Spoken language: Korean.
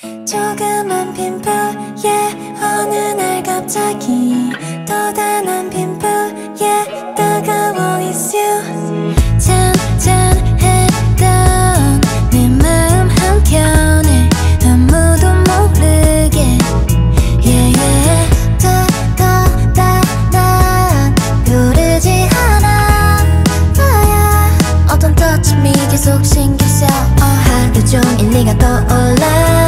조그만 핀풀에 어느 날 갑자기 또 단한 핀풀에 따가워 you 짠짠했던 내 마음 한켠에 아무도 모르게 yeah yeah 다가다 난 부르지 않아 yeah. 어떤 touch me 계속 신경 써 어, 하루 종일 네가 떠올라